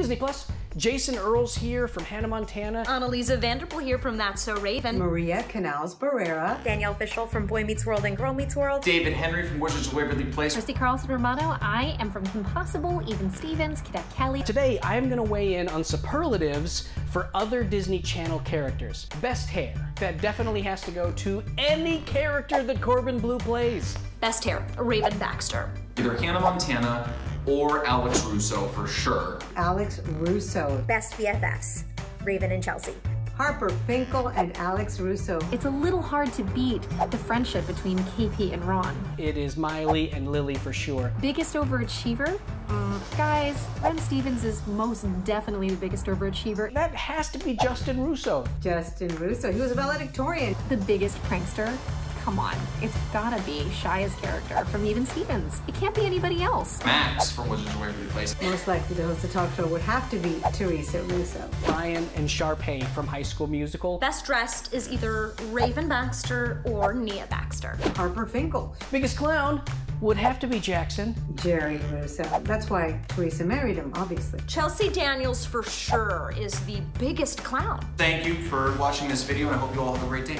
Disney Plus. Jason Earles here from Hannah Montana. Anneliese van der Pol here from That's So Raven. Maria Canals Barrera. Danielle Fishel from Boy Meets World and Girl Meets World. David Henrie from Wizards of Waverly Place. Christy Carlson Romano. I am from Kim Possible, Even Stevens, Cadet Kelly. Today, I'm going to weigh in on superlatives for other Disney Channel characters. Best hair. That definitely has to go to any character that Corbin Bleu plays. Best hair, Raven Baxter. Either Hannah Montana or Alex Russo for sure. Alex Russo. Best BFFs, Raven and Chelsea. Harper Finkel and Alex Russo. It's a little hard to beat the friendship between KP and Ron. It is Miley and Lily for sure. Biggest overachiever? Mm, guys, Ren Stevens is most definitely the biggest overachiever. That has to be Justin Russo. Justin Russo. He was a valedictorian. The biggest prankster? Come on, it's gotta be Shia's character from Even Stevens. It can't be anybody else. Max from Wizards of Waverly Place. Most likely to host the talk show would have to be Teresa Russo. Ryan and Sharpay from High School Musical. Best dressed is either Raven Baxter or Nia Baxter. Harper Finkel. Biggest clown would have to be Jackson. Jerry Russo. That's why Teresa married him, obviously. Chelsea Daniels for sure is the biggest clown. Thank you for watching this video and I hope you all have a great day.